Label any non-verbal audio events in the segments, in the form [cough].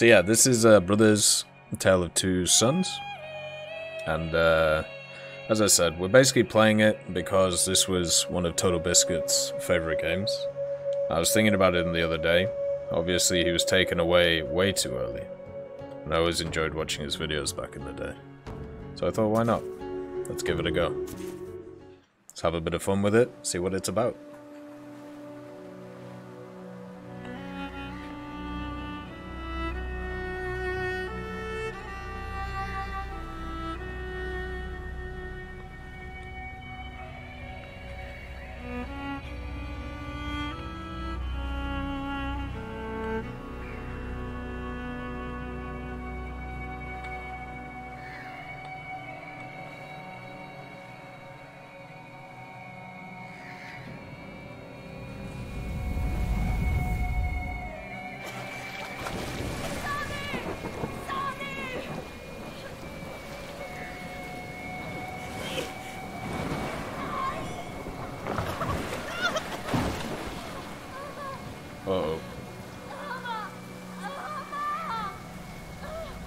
So yeah, this is uh, Brothers Tale of Two Sons. And uh, as I said, we're basically playing it because this was one of TotalBiscuit's favorite games. I was thinking about it the other day. Obviously, he was taken away way too early. And I always enjoyed watching his videos back in the day. So I thought, why not? Let's give it a go. Let's have a bit of fun with it, see what it's about.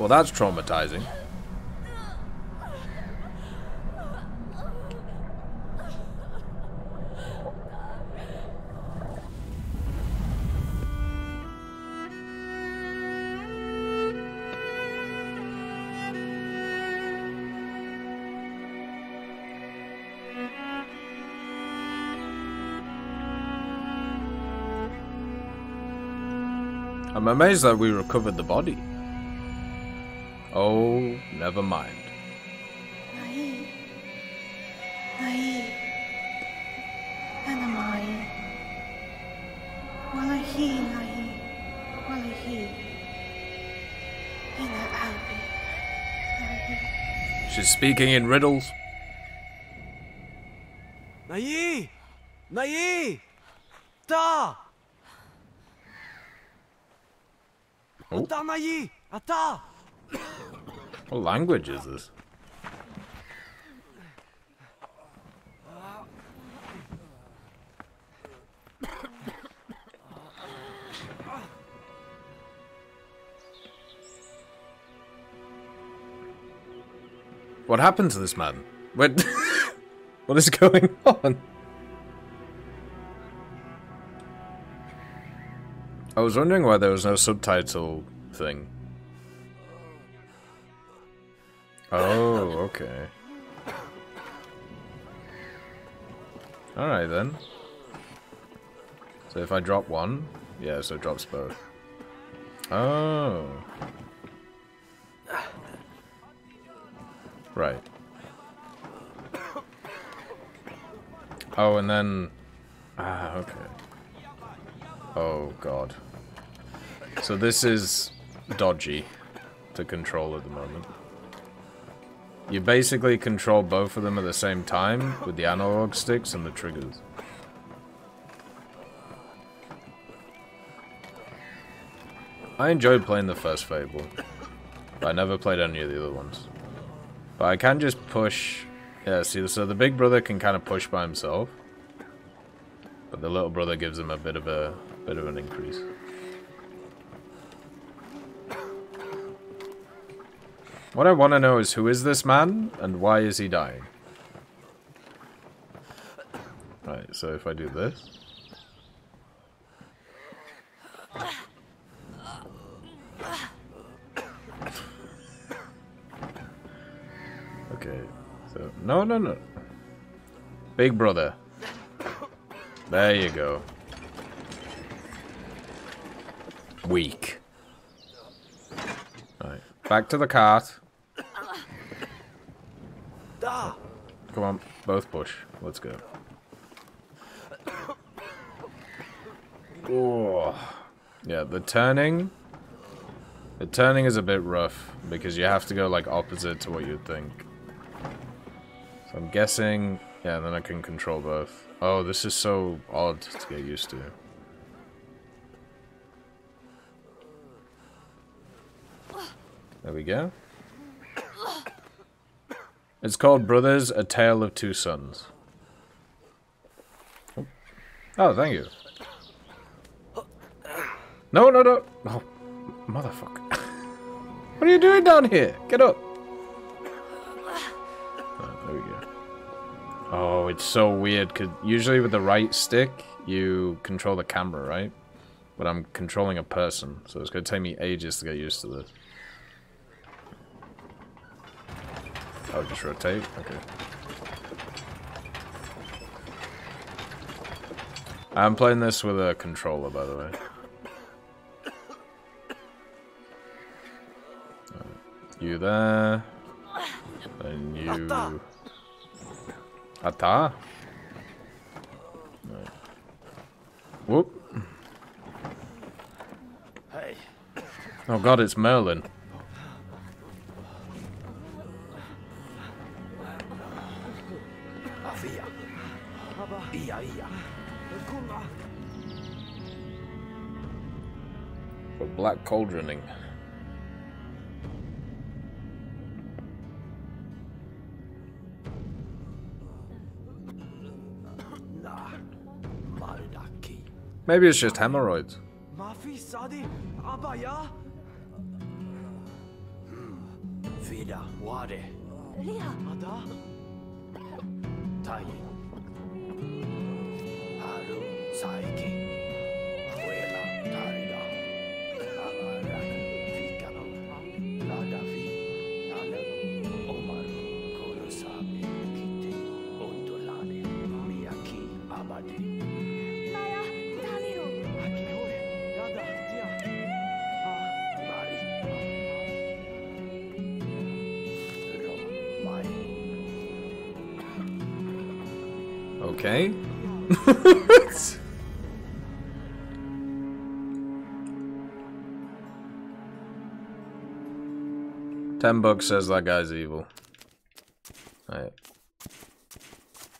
Well, that's traumatizing. I'm amazed that we recovered the body. Oh, never mind. Nai. Nai. Anamai. Wallahi nai. Wallahi. Ina albi. She's speaking in riddles. Nai. Nai. Ta. Oh. Ata nai. Ata. What language is this? What happened to this man? What? [laughs] what is going on? I was wondering why there was no subtitle thing. Oh, okay. Alright then. So if I drop one, yeah, so it drops both. Oh. Right. Oh, and then... Ah, okay. Oh, God. So this is dodgy to control at the moment. You basically control both of them at the same time with the analog sticks and the triggers. I enjoyed playing the first Fable, but I never played any of the other ones. But I can just push... Yeah, see, so the big brother can kind of push by himself. But the little brother gives him a bit of a bit of an increase. What I want to know is who is this man and why is he dying? Right, so if I do this. Okay, so no, no, no. Big brother. There you go. Weak. Alright, back to the cart. Come on, both push. Let's go. Oh. Yeah, the turning... The turning is a bit rough, because you have to go, like, opposite to what you'd think. So I'm guessing... Yeah, then I can control both. Oh, this is so odd to get used to. There we go. It's called Brothers, A Tale of Two Sons. Oh, thank you. No, no, no. Oh, motherfucker. [laughs] What are you doing down here? Get up. Oh, there we go. Oh, it's so weird, because usually with the right stick, you control the camera, right? But I'm controlling a person, so it's going to take me ages to get used to this. Oh, just rotate? Okay. I'm playing this with a controller, by the way. You there. And you... Atta. Atta? Right. Whoop. Hey. Oh god, it's Merlin. Black cauldroning. Maybe it's just hemorrhoids. Okay. [laughs] Ten bucks says that guy's evil. Alright.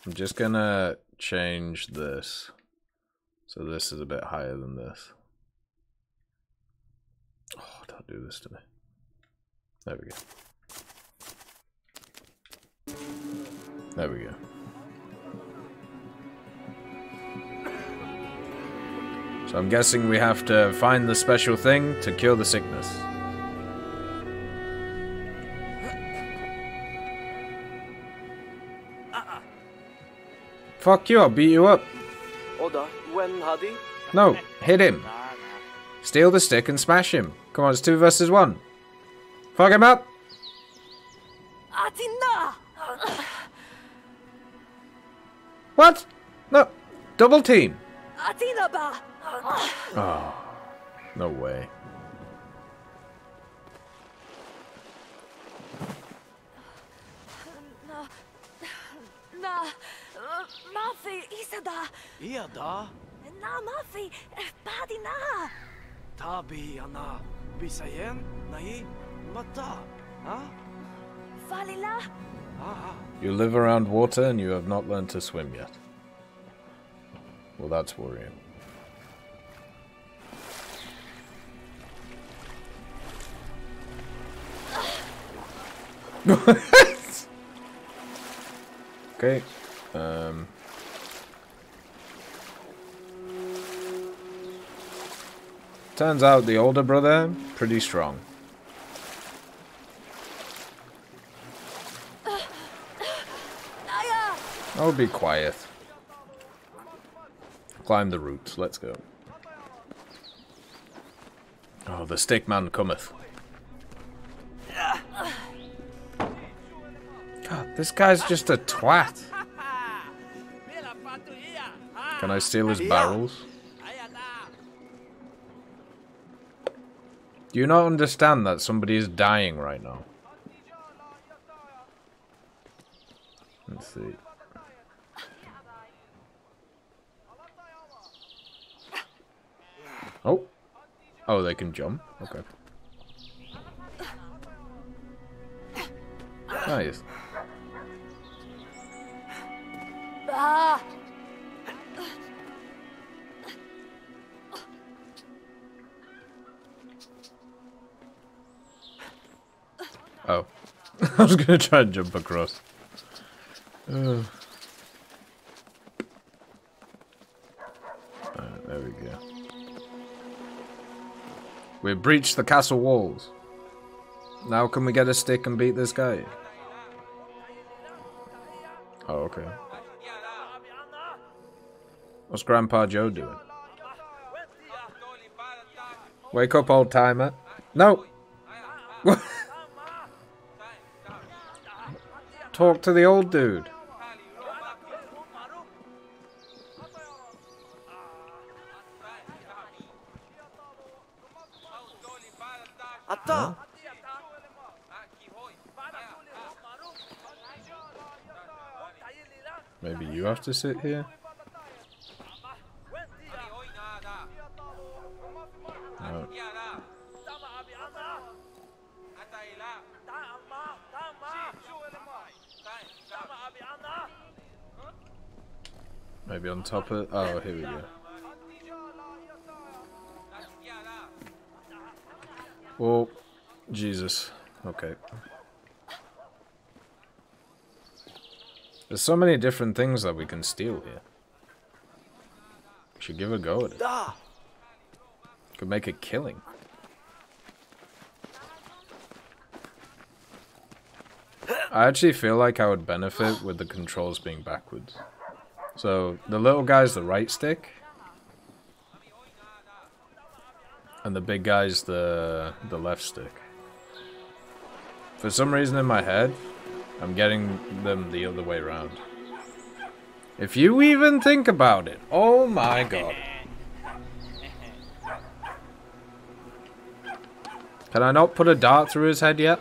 I'm just gonna change this. So this is a bit higher than this. Oh, don't do this to me. There we go. There we go. So I'm guessing we have to find the special thing to cure the sickness. Uh-uh. Fuck you, I'll beat you up. Oda. When hadi? No, hit him. Steal the stick and smash him. Come on, it's two versus one. Fuck him up. What? No, double team. Oh, no way. Mafi, Isada! Ia da. Na Mafi, Padi na! Tabi ana. Bisayen. Nai. Mata. Ha? Falila! Ah. You live around water and you have not learned to swim yet. Well, that's worrying. [laughs] [laughs] okay. Um. Turns out the older brother, pretty strong. I'll be quiet. Climb the roots. Let's go. Oh, the stick man cometh. God, this guy's just a twat. Can I steal his barrels? Do you not understand that somebody is dying right now? Let's see. Oh. Oh, they can jump? Okay. Nice. Ah! [laughs] I was gonna try and jump across. Ugh. Alright, there we go. We've breached the castle walls. Now can we get a stick and beat this guy? Oh, okay. What's Grandpa Joe doing? Wake up, old timer. No! Talk to the old dude. Maybe you have to sit here? Top of... Oh, here we go. Well, Jesus. Okay. There's so many different things that we can steal here. We should give a go at it. Could make a killing. I actually feel like I would benefit with the controls being backwards. So, the little guy's the right stick. And the big guy's the the left stick. For some reason in my head, I'm getting them the other way around. If you even think about it. Oh my god. Can I not put a dart through his head yet?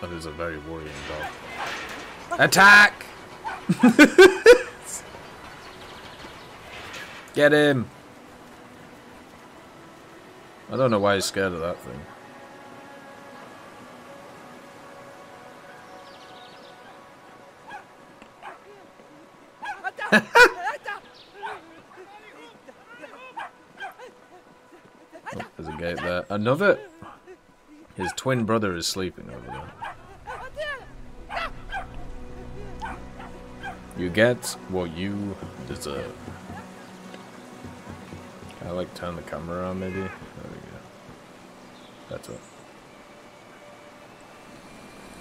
That is a very worrying dog. Attack! [laughs] Get him! I don't know why he's scared of that thing. [laughs] Oh, there's a gate there. Another... His twin brother is sleeping over there. You get what you deserve. Can I like turn the camera around maybe? There we go. That's it.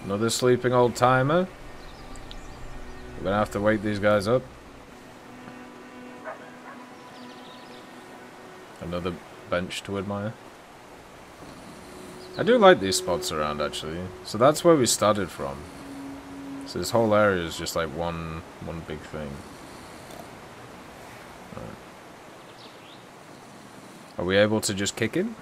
Another sleeping old timer. We're gonna have to wake these guys up. Another bench to admire. I do like these spots around actually. So that's where we started from. So this whole area is just like one one big thing. Right. Are we able to just kick him?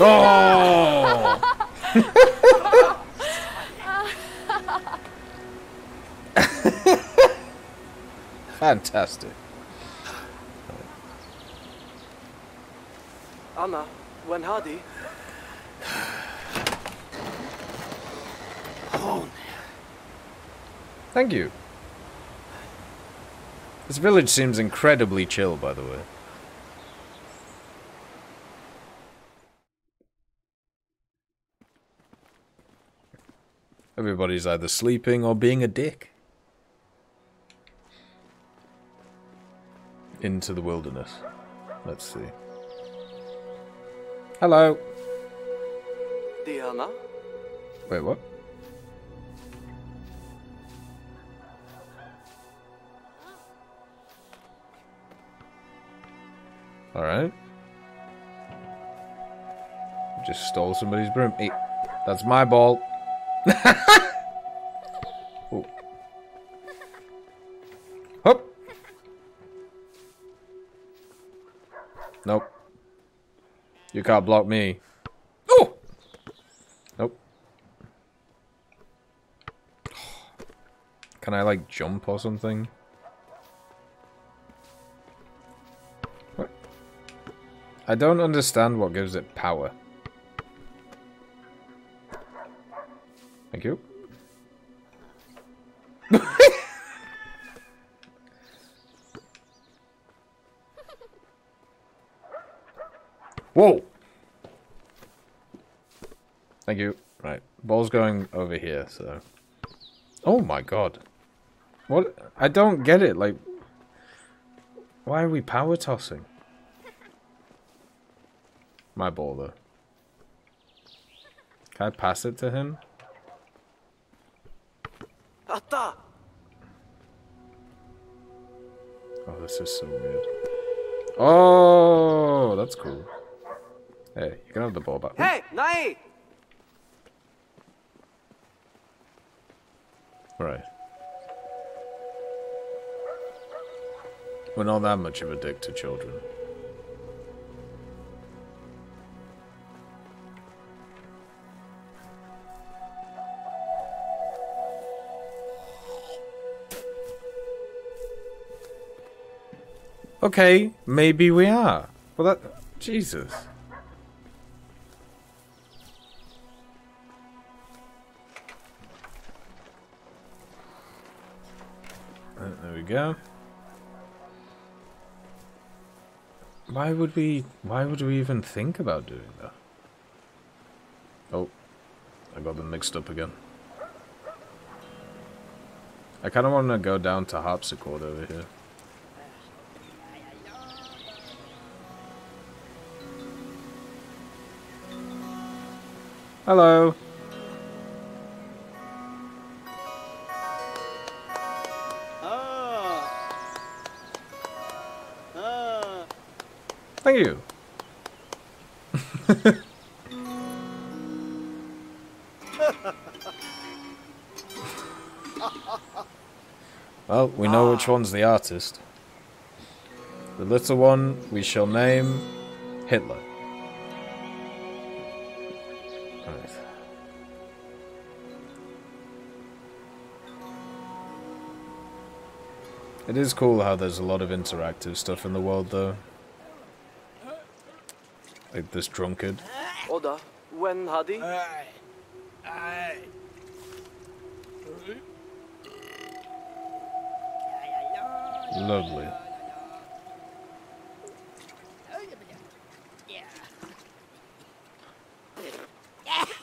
Oh! [laughs] Fantastic. Anna, when Hadi? Oh, Thank you. This village seems incredibly chill, by the way. Everybody's either sleeping or being a dick. Into the wilderness. Let's see. Hello. Diana? Wait, what? Alright. Just stole somebody's broom. Hey, that's my ball. [laughs] oh. Hop. Nope. You can't block me. Oh! Nope. Can I, like, jump or something? What? I don't understand what gives it power. Thank you. Was going over here, so... Oh my god. What? I don't get it, like... Why are we power tossing? My ball, though. Can I pass it to him? Oh, this is so weird. Oh, that's cool. Hey, you can have the ball back. Hey, Nai! Right. We're not that much of a dick to children. Okay, maybe we are. Well, that. Jesus. Go. Why would we why would we even think about doing that? Oh. I got them mixed up again. I kinda wanna go down to harpsichord over here. Hello. Well, we know which ah. one's the artist. The little one we shall name Hitler. Right. It is cool how there's a lot of interactive stuff in the world, though. Like this drunkard. おだ When Hadi? Lovely.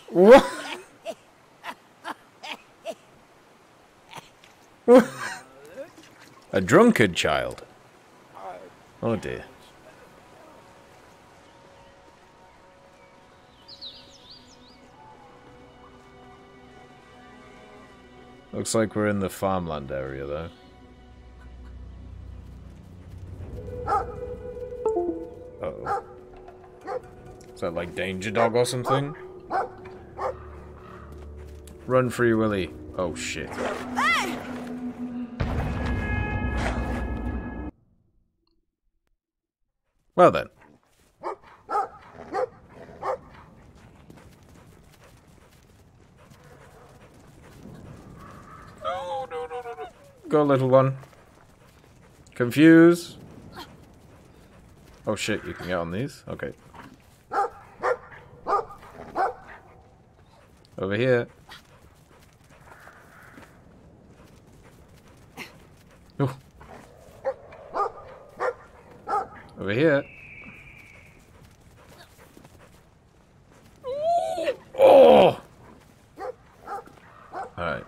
What? A drunkard child. Oh dear. Looks like we're in the farmland area though. That like Danger Dog or something? Run free, Willy. Oh shit. Well then. Go, little one. Confuse. Oh shit, you can get on these? Okay. Over here. Ooh. Over here. Oh! Alright.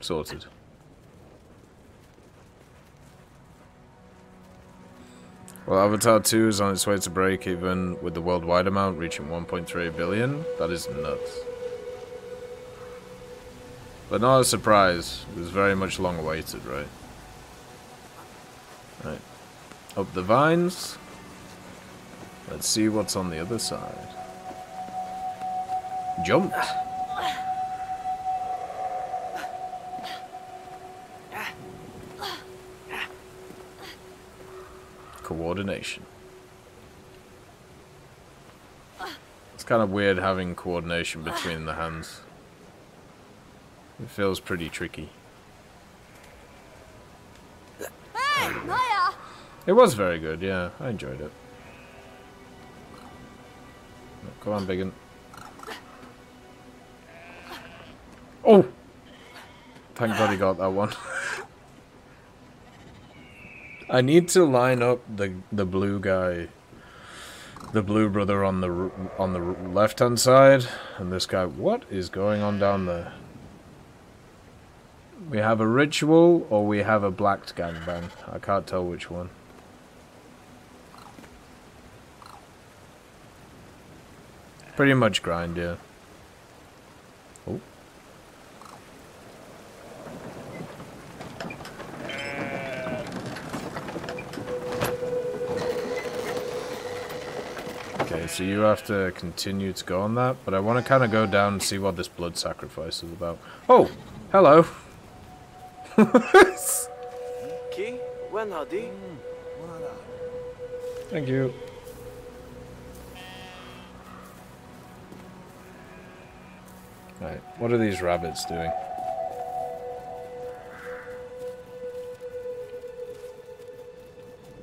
Sorted. Well, Avatar 2 is on its way to break even with the worldwide amount reaching 1.3 billion. That is nuts. But not a surprise. It was very much long awaited, right? Right. Up the vines. Let's see what's on the other side. Jumped. Coordination. It's kind of weird having coordination between the hands. It feels pretty tricky. Hey, Naya! It was very good, yeah. I enjoyed it. Come on, Biggin. Oh! Thank God he got that one. [laughs] I need to line up the the blue guy, the blue brother on the on the left hand side, and this guy. What is going on down the We have a ritual or we have a blacked gangbang. I can't tell which one. Pretty much grind, yeah. Oh. Okay, so you have to continue to go on that, but I want to kind of go down and see what this blood sacrifice is about. Oh, hello. Ki? When hadi? Thank you. Right, what are these rabbits doing?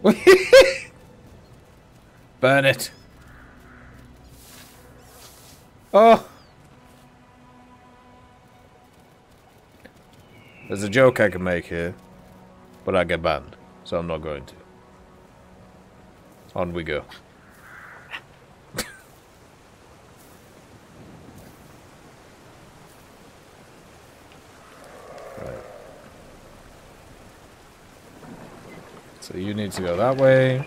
[laughs] Burn it! Oh! There's a joke I can make here, but I get banned, so I'm not going to. On we go. right. So you need to go that way.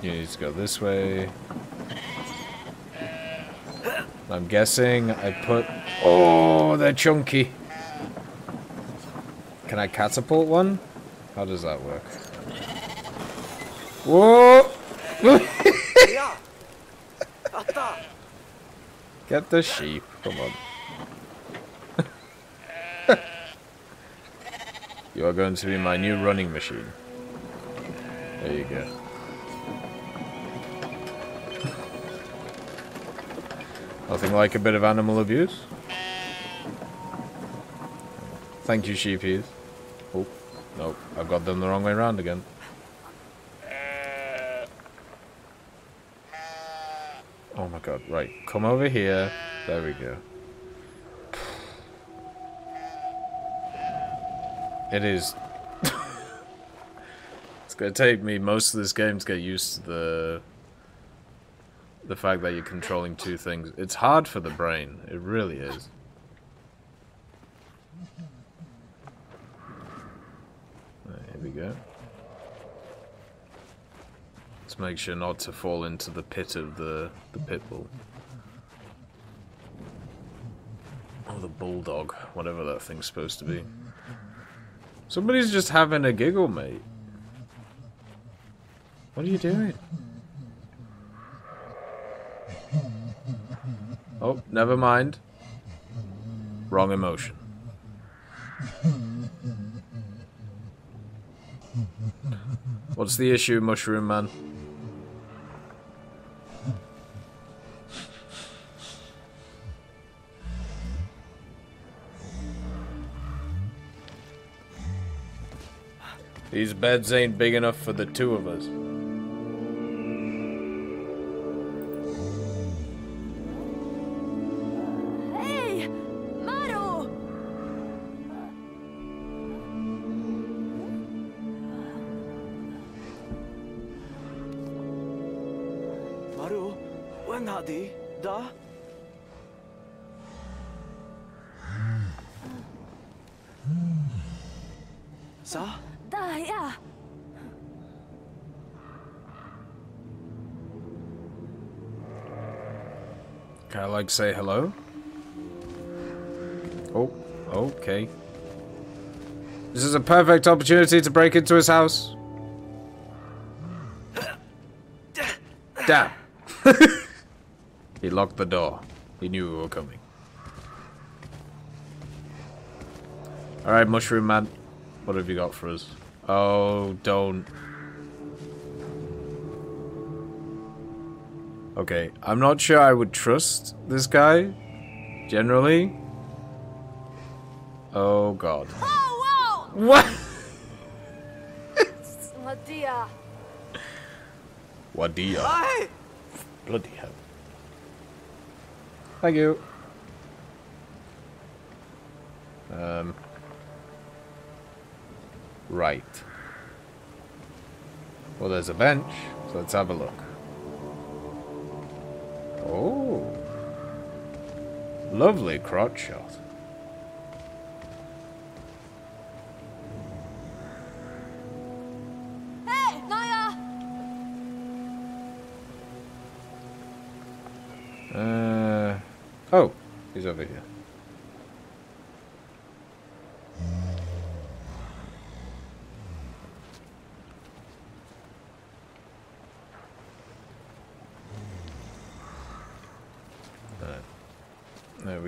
You need to go this way. I'm guessing I put... Oh, they're chunky. Can I catapult one? How does that work? Whoa! [laughs] Get the sheep. Come on. [laughs] you are going to be my new running machine. There you go. [laughs] Nothing like a bit of animal abuse. Thank you, sheepies. Oh, no, I've got them the wrong way around again. Oh my god, right. Come over here. There we go. It is... [laughs] it's gonna take me most of this game to get used to the... The fact that you're controlling two things. It's hard for the brain. It really is. Right, here we go. Let's make sure not to fall into the pit of the, the pit bull. Or the bulldog, whatever that thing's supposed to be. Somebody's just having a giggle, mate. What are you doing? Oh, never mind. Wrong emotion. What's the issue, Mushroom Man? These beds ain't big enough for the two of us. Sa? Da, ja. Can I like say hello? Oh, okay. This is a perfect opportunity to break into his house. Damn. [laughs] he locked the door. He knew we were coming. Alright, Mushroom Man. What have you got for us? Oh, don't. Okay, I'm not sure I would trust this guy, generally. Oh god. Oh, wow! What? [laughs] Madia. Wadia. Ay! Bloody hell. Thank you. Um. Right. Well, there's a bench, so let's have a look. Oh. Lovely crotch shot.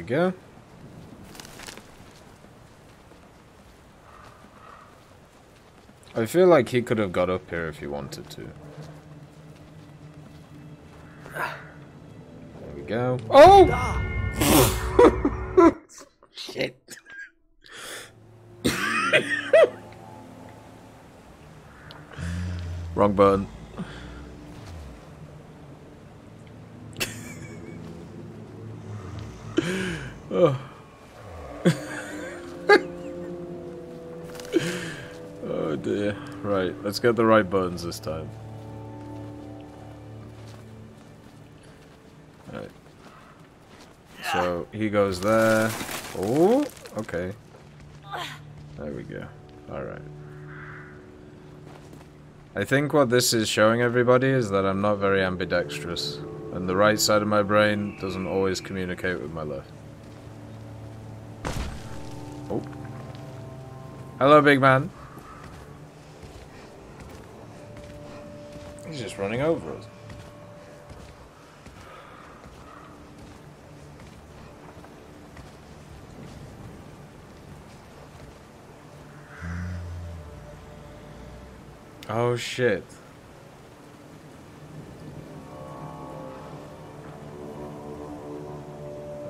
Go. I feel like he could have got up here if he wanted to. There we go. Oh! [laughs] Shit. Wrong button. oh. oh dear. Right, let's get the right buttons this time. Right. So he goes there. Oh, okay. There we go. Alright. I think what this is showing everybody is that I'm not very ambidextrous. And the right side of my brain doesn't always communicate with my left. Oh. Hello, big man. He's just running over us. Oh shit.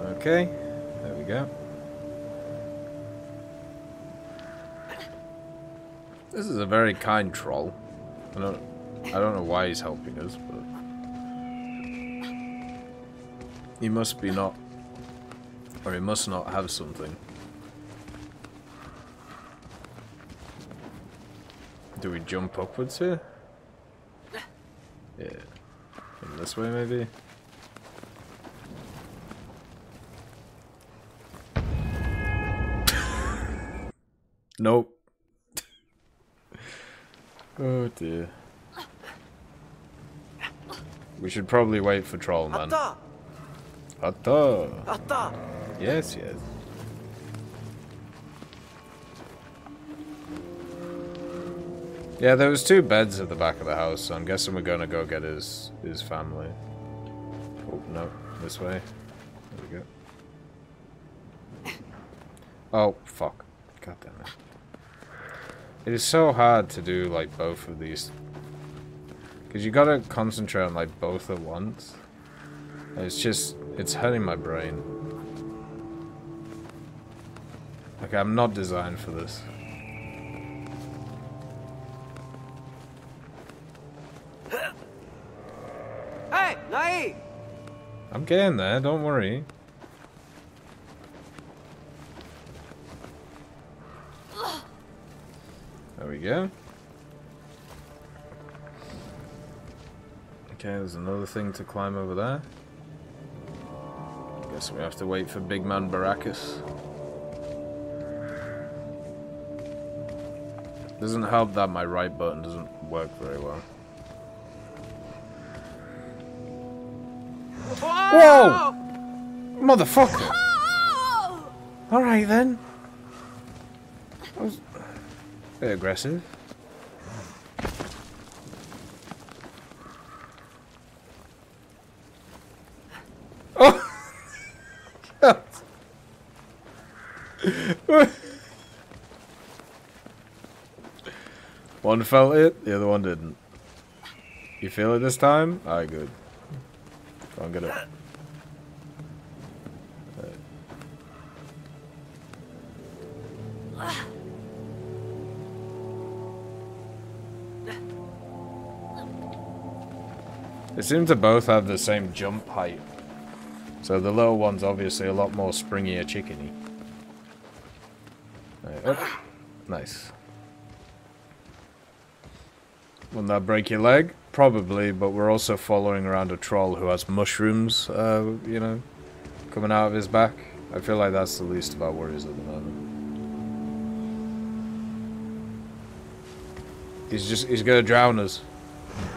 Okay, there we go. This is a very kind troll. I don't I don't know why he's helping us, but he must be not or he must not have something. Do we jump upwards here? Yeah. From this way, maybe? [laughs] nope. [laughs] oh dear. We should probably wait for Trollman. Atta! Atta! Atta! Yes, yes. Yeah, there was two beds at the back of the house, so I'm guessing we're gonna go get his his family. Oh no, this way. There we go. Oh fuck! God damn it! It is so hard to do like both of these, because you gotta concentrate on like both at once. It's just it's hurting my brain. Like I'm not designed for this. Hey, Nai! I'm getting there, don't worry. There we go. Okay, there's another thing to climb over there. Guess we have to wait for Big Man Baracus. Doesn't help that my right button doesn't work very well. Whoa! Motherfucker! Alright then. That was a bit aggressive. One felt it, the other one didn't. You feel it this time? Alright, good. Go on, get it. They seem to both have the same jump height. So the little one's obviously a lot more springier chickeny. Right. Nice. Wouldn't that break your leg? Probably, but we're also following around a troll who has mushrooms, uh, you know, coming out of his back. I feel like that's the least of our worries at the moment. He's just, he's gonna drown us.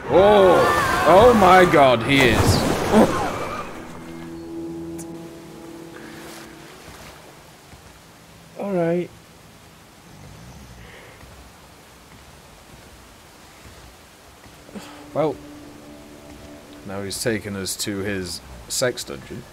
Oh! Oh my god, he is. [laughs] taken us to his sex dungeon.